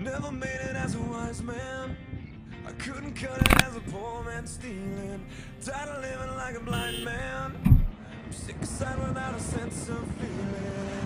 Never made it as a wise man. I couldn't cut it as a poor man stealing. Tired of living like a blind man. I'm sick of sight without a sense of feeling.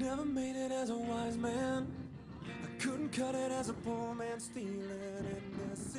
Never made it as a wise man. I couldn't cut it as a poor man stealing in this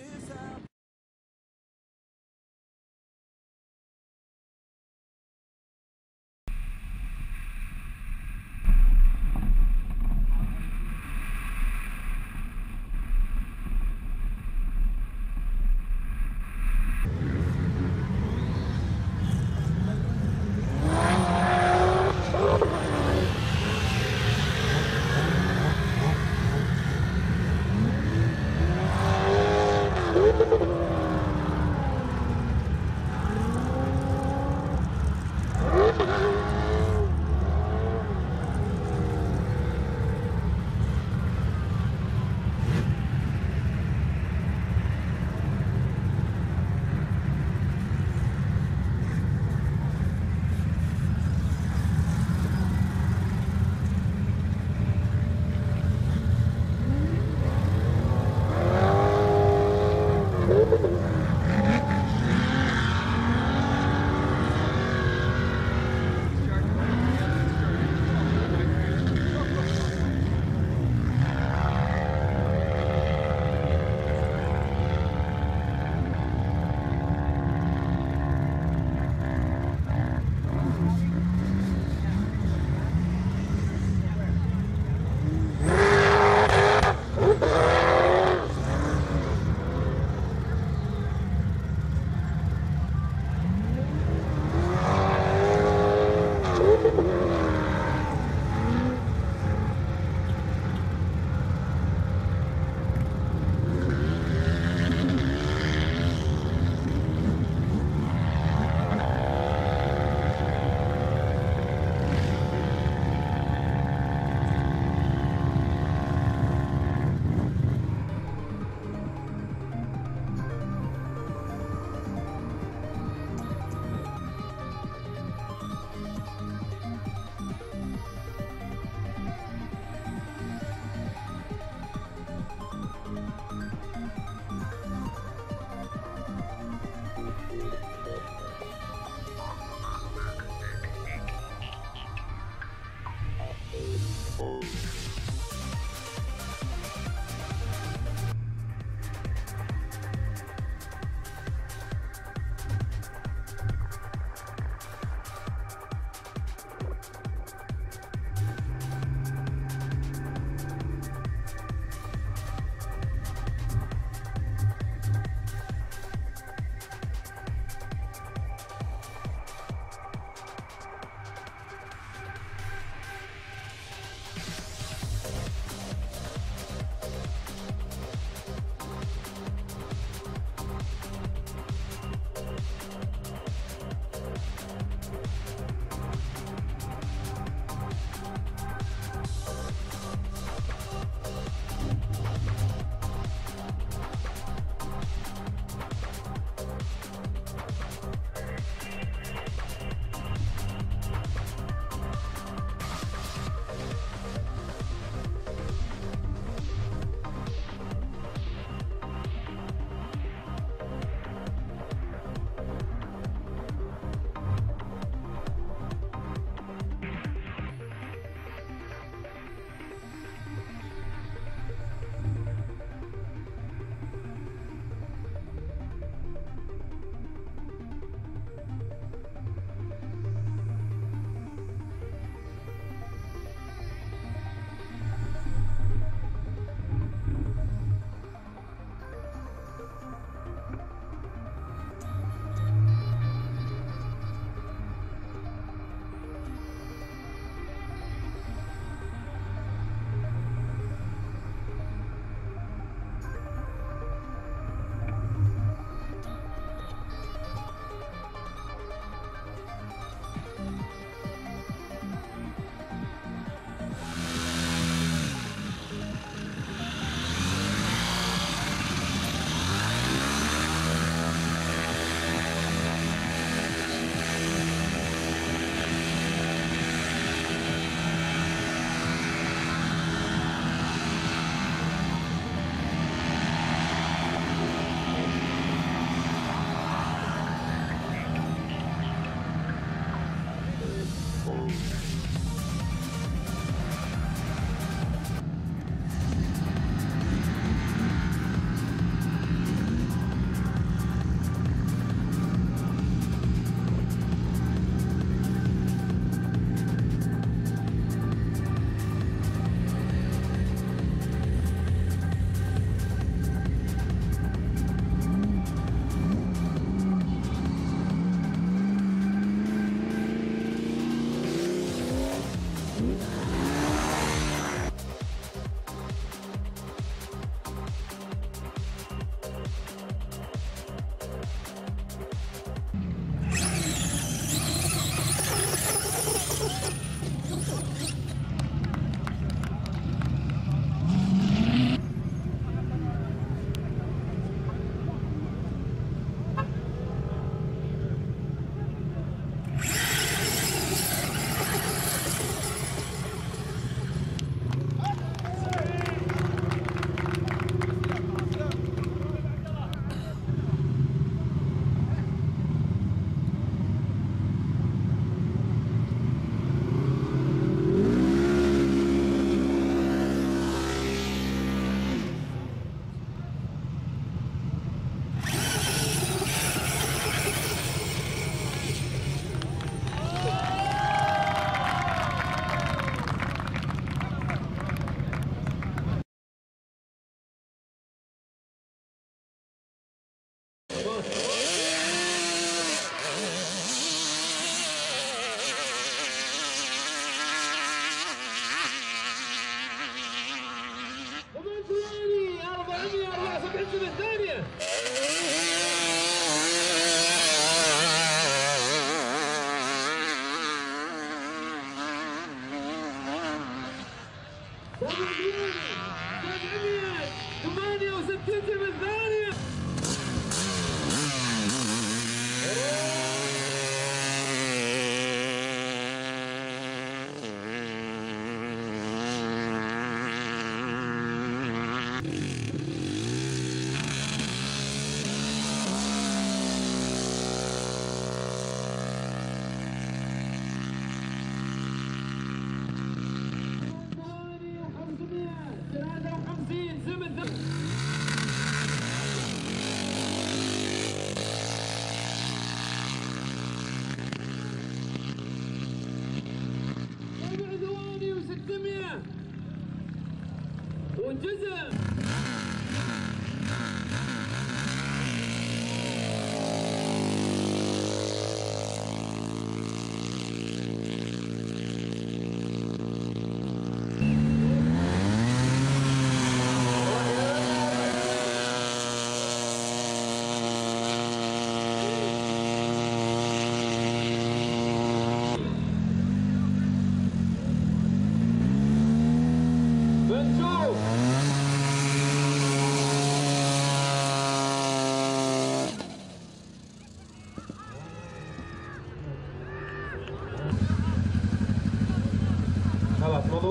Und Tschüss!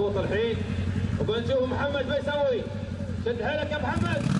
مضغوط الحين وبنشوف محمد بيسوي شد حيلك يا محمد.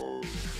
Falou.